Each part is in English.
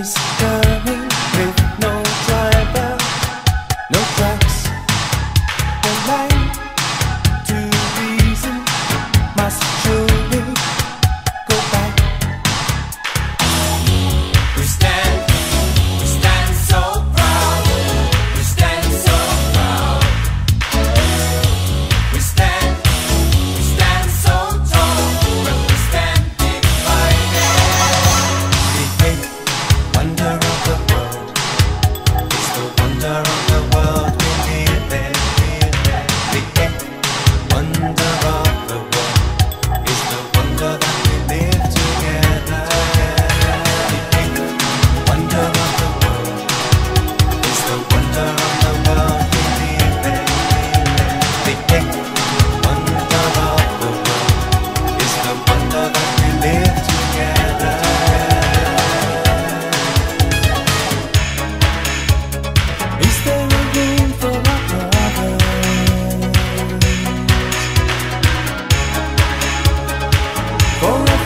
place. Girl. Con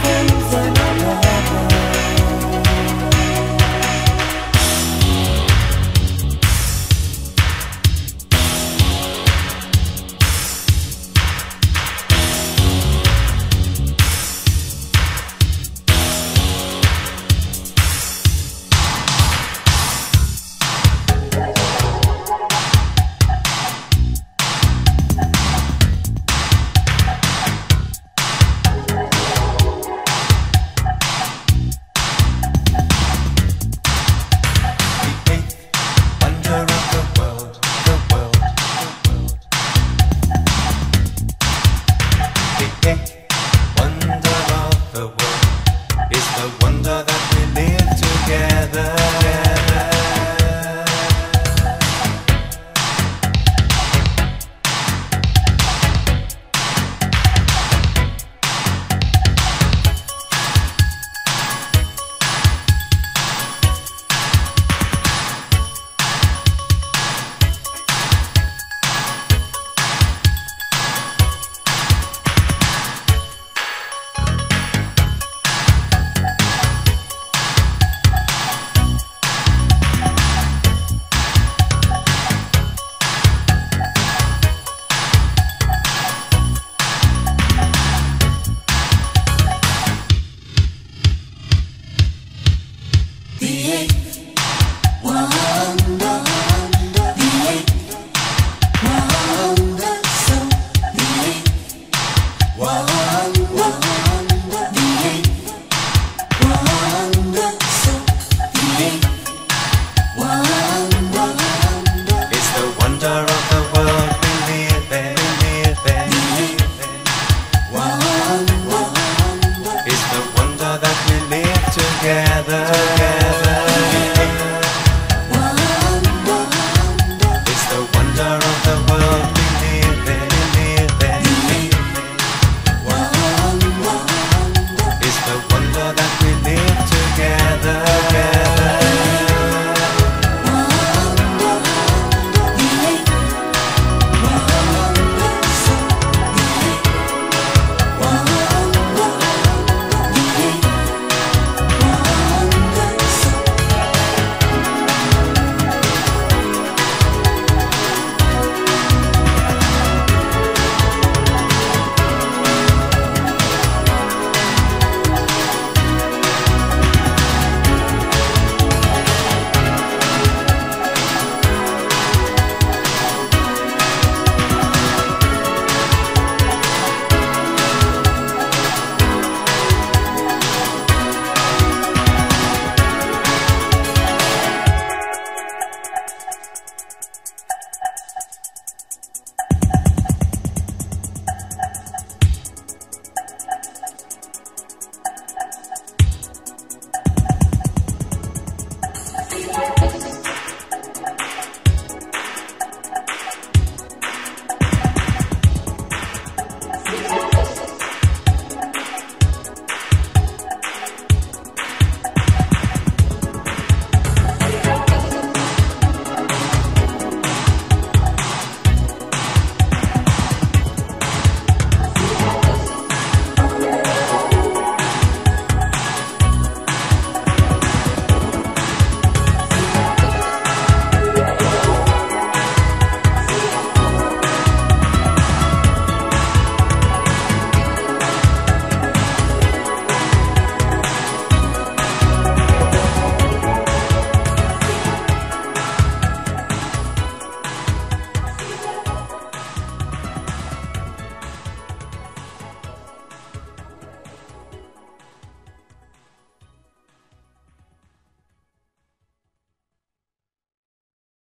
together.